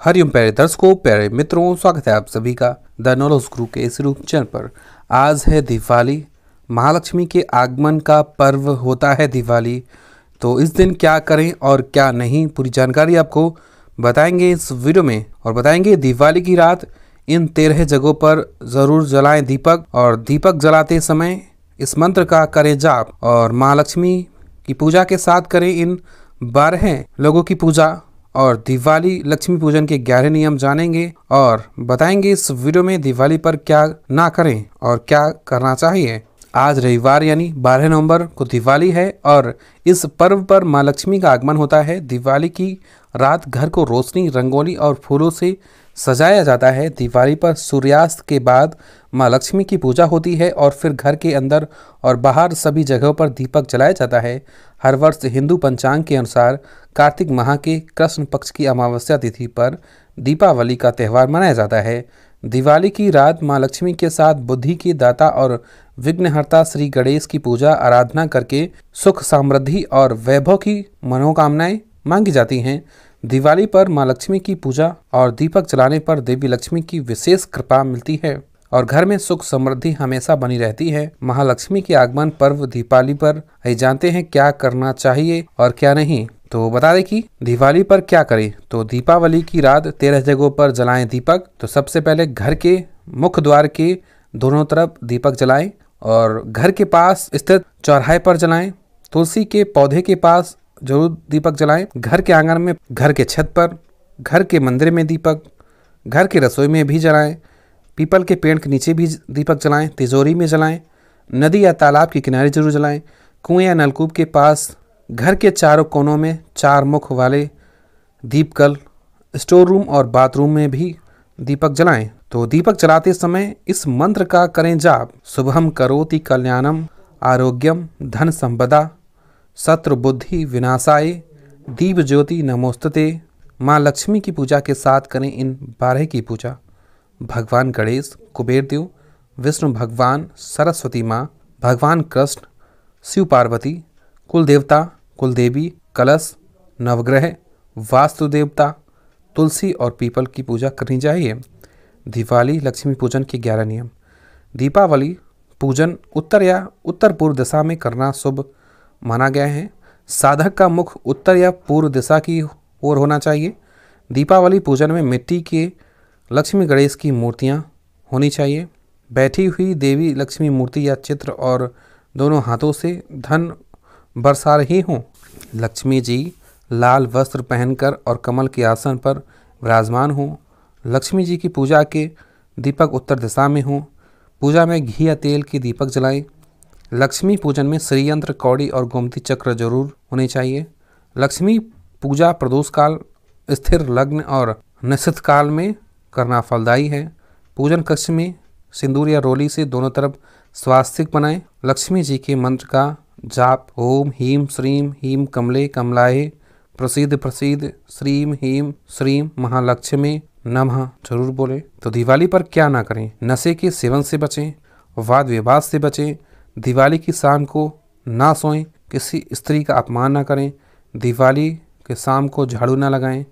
हरिओम प्यारे दर्शकों, प्यारे मित्रों, स्वागत है आप सभी का द नॉलेज गुरु के इस रूप चैनल पर। आज है दिवाली, महालक्ष्मी के आगमन का पर्व होता है दिवाली तो इस दिन क्या करें और क्या नहीं, पूरी जानकारी आपको बताएँगे इस वीडियो में। और बताएँगे दिवाली की रात इन तेरह जगहों पर ज़रूर जलाएँ दीपक, और दीपक जलाते समय इस मंत्र का करें जाप। और महालक्ष्मी की पूजा के साथ करें इन बारह लोगों की पूजा। और दिवाली लक्ष्मी पूजन के ग्यारह नियम जानेंगे और बताएँगे इस वीडियो में दिवाली पर क्या ना करें और क्या करना चाहिए। आज रविवार यानी 12 नवंबर को दिवाली है और इस पर्व पर माँ लक्ष्मी का आगमन होता है। दिवाली की रात घर को रोशनी, रंगोली और फूलों से सजाया जाता है। दिवाली पर सूर्यास्त के बाद माँ लक्ष्मी की पूजा होती है और फिर घर के अंदर और बाहर सभी जगहों पर दीपक जलाया जाता है। हर वर्ष हिंदू पंचांग के अनुसार कार्तिक माह के कृष्ण पक्ष की अमावस्या तिथि पर दीपावली का त्यौहार मनाया जाता है। दिवाली की रात माँ लक्ष्मी के साथ बुद्धि की दाता और विघ्नहर्ता श्री गणेश की पूजा, आराधना करके सुख, समृद्धि और वैभव की मनोकामनाएँ मांगी जाती हैं। दिवाली पर माँ लक्ष्मी की पूजा और दीपक जलाने पर देवी लक्ष्मी की विशेष कृपा मिलती है। और घर में सुख समृद्धि हमेशा बनी रहती है। महालक्ष्मी के आगमन पर्व दीपावली पर। जानते हैं क्या करना चाहिए और क्या नहीं। तो बता दें कि दिवाली पर क्या करें? तो दीपावली की रात तेरह जगहों पर जलाएँ दीपक। तो सबसे पहले घर के मुख्य द्वार के दोनों तरफ़ दीपक जलाएँ और घर के पास स्थित चौराहे पर जलाएँ। तुलसी के पौधे के पास ज़रूर दीपक जलाएँ। घर के आँगन में, घर के छत पर, घर के मंदिर में दीपक, घर के रसोई में भी जलाएँ। पीपल के पेड़ के नीचे भी दीपक जलाएँ, तिजोरी में जलाएँ, नदी या तालाब के किनारे ज़रूर जलाएँ। कुएँ या नलकूप के पास, घर के चारों कोनों में चार मुख वाले दीपकल, स्टोर रूम और बाथरूम में भी दीपक जलाएँ। तो दीपक जलाते समय इस मंत्र का करें जाप। शुभम करोति कल्याणम, आरोग्यम धन संपदा, शत्रु बुद्धि विनाशाय, दीप ज्योति नमोस्तते। माँ लक्ष्मी की पूजा के साथ करें इन बारह की पूजा। भगवान गणेश, कुबेर देव, विष्णु भगवान, सरस्वती माँ, भगवान कृष्ण, शिव पार्वती कुल देवता कुल देवी कलश, नवग्रह, वास्तु देवता, तुलसी और पीपल की पूजा करनी चाहिए। दिवाली, लक्ष्मी पूजन के ग्यारह नियम। दीपावली, पूजन उत्तर या उत्तर पूर्व दिशा में करना शुभ माना गया है। साधक का मुख उत्तर या पूर्व दिशा की ओर होना चाहिए। दीपावली, पूजन में मिट्टी के लक्ष्मी गणेश की मूर्तियाँ होनी चाहिए। बैठी हुई देवी लक्ष्मी मूर्ति या चित्र और दोनों हाथों से धन बरसा रही हों। लक्ष्मी जी लाल वस्त्र पहनकर और कमल के आसन पर विराजमान हों। लक्ष्मी जी की पूजा के दीपक उत्तर दिशा में हों। पूजा में घी या तेल के दीपक जलाएँ। लक्ष्मी पूजन में श्रीयंत्र, कौड़ी और गोमती चक्र ज़रूर होने चाहिए। लक्ष्मी पूजा प्रदोष काल स्थिर लग्न और निश्चित काल में करना फलदायी है। पूजन कक्ष में सिंदूर या रोली से दोनों तरफ़ स्वास्तिक बनाएँ। लक्ष्मी जी के मंत्र का जाप, ओम हीम श्रीम हीम कमले कमलाए प्रसिद्ध प्रसिद्ध श्रीम हीम श्रीम महालक्ष्मी नमः ज़रूर बोले। तो दिवाली पर क्या ना करें, नशे के सेवन से बचें, वाद विवाद से बचें, दिवाली की शाम को ना सोएँ, किसी स्त्री का अपमान ना करें, दिवाली के शाम को झाड़ू ना लगाएँ।